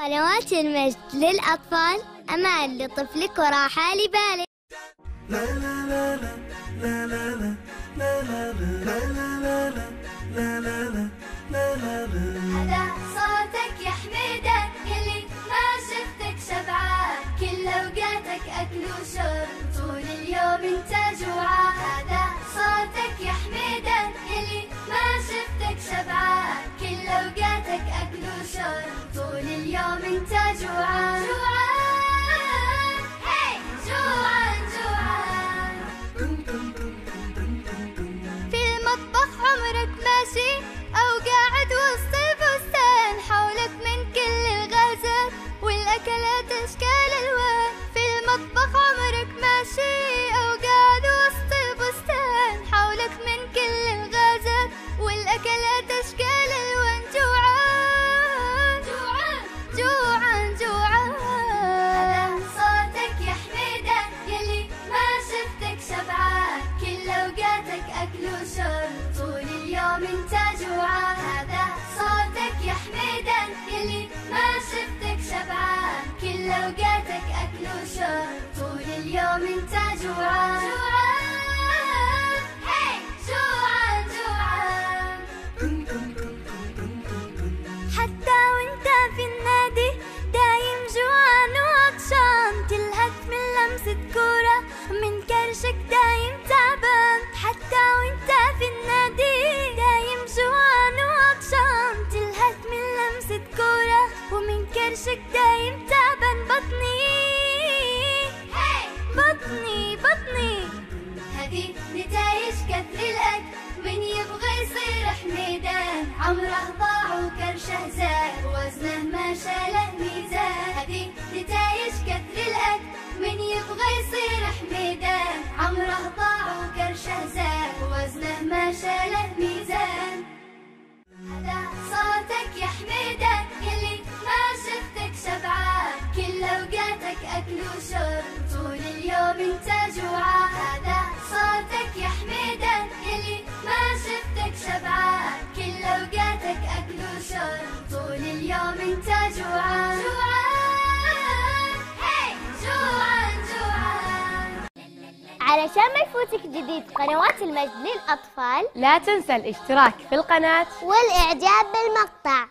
قنوات المجد للأطفال أمان لطفلك وراحة لبالك. هذا صوتك يا حميدة ما شفتك شبعان. كل أوقاتك أكل وشرب. جوعان جوعان جوعان جوعان في المطبخ عمرك ماشي أو قاعد وسط البستان. حولك من كل الغازات والأكلات أشكال ألوان. في المطبخ عمرك ماشي وشرب طول اليوم انت جوعان جوعان هي جوعان جوعان حتى وانت في النادي دايم جوعان وعطشان تلهث من لمسة كورة من كرشك دايم تعبان. حتى وانت في النادي دايم جوعان وعطشان تلهث من لمسة كورة ومن كرشك دايم تعبان الأكل من يبغى يصير حميدان عمره ضاع وكرشه زاد وزنه ما شاله ميزان. نتايج كثر الأكل من يبغى يصير حميدان عمره ضاع وكرشه زاد وزنه ما شاله اليوم انت جوعان جوعان هي جوعان جوعان. علشان ما يفوتك جديد قنوات المجد للأطفال لا تنسى الاشتراك في القناة. والإعجاب بالمقطع.